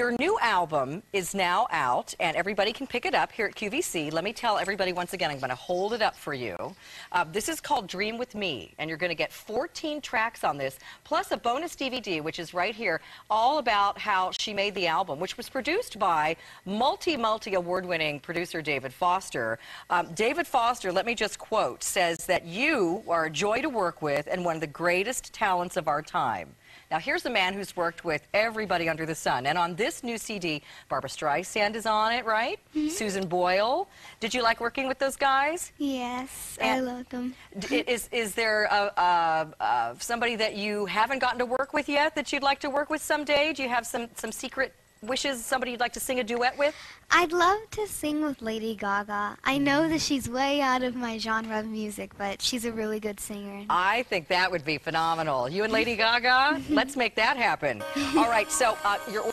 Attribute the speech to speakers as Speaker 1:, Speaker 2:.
Speaker 1: Your new album is now out, and everybody can pick it up here at QVC. Let me tell everybody once again, I'm going to hold it up for you. Uh, this is called Dream With Me, and you're going to get 14 tracks on this, plus a bonus DVD, which is right here, all about how she made the album, which was produced by multi, multi award winning producer David Foster. Um, David Foster, let me just quote, says that you are a joy to work with and one of the greatest talents of our time. Now, here's a man who's worked with everybody under the sun. And on this new CD, Barbra Streisand is on it, right? Mm -hmm. Susan Boyle. Did you like working with those guys?
Speaker 2: Yes, and I love them.
Speaker 1: is, is there a, a, a, somebody that you haven't gotten to work with yet that you'd like to work with someday? Do you have some, some secret wishes somebody you'd like to sing a duet with?
Speaker 2: I'd love to sing with Lady Gaga. I know that she's way out of my genre of music, but she's a really good singer.
Speaker 1: I think that would be phenomenal. You and Lady Gaga? Let's make that happen. All right, so uh, you're...